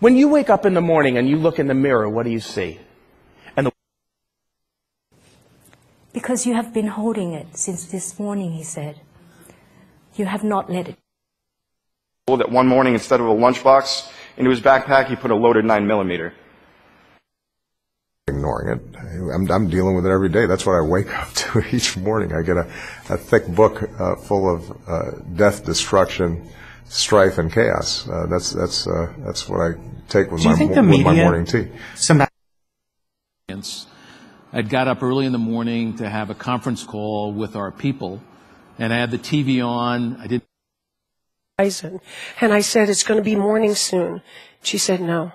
When you wake up in the morning and you look in the mirror, what do you see? And the Because you have been holding it since this morning, he said. You have not let it. that one morning, instead of a lunchbox, into his backpack, he put a loaded 9 millimeter. ignoring it. I'm, I'm dealing with it every day. That's what I wake up to each morning. I get a, a thick book uh, full of uh, death, destruction, strife, and chaos. Uh, that's that's uh, that's what I take with my think mo- with my morning tea. Some I'd got up early in the morning to have a conference call with our people, and I had the TV on. I didn't. And I said, it's going to be morning soon. She said, no.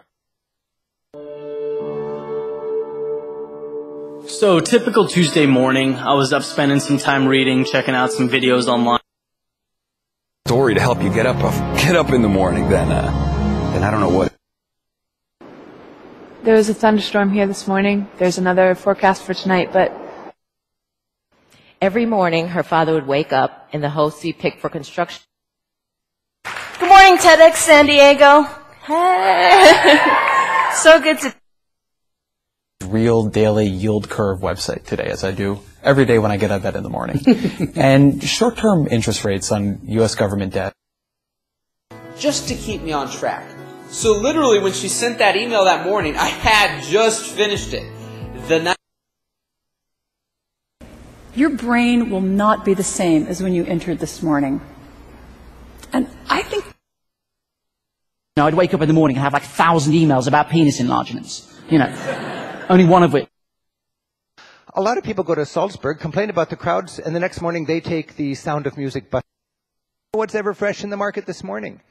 So, typical Tuesday morning, I was up spending some time reading, checking out some videos online. Story to help you get up get up in the morning, then uh, then I don't know what. There was a thunderstorm here this morning. There's another forecast for tonight, but Every morning, her father would wake up in the host he picked for construction. Good morning, TEDx San Diego. Hey. so good to real daily yield curve website today, as I do every day when I get out of bed in the morning. and short-term interest rates on U.S. government debt. just to keep me on track. So literally, when she sent that email that morning, I had just finished it. The night. Your brain will not be the same as when you entered this morning. And I think You know, I'd wake up in the morning and have like a thousand emails about penis enlargements. You know, only one of which. A lot of people go to Salzburg, complain about the crowds, and the next morning they take the Sound of Music bus. What's ever fresh in the market this morning?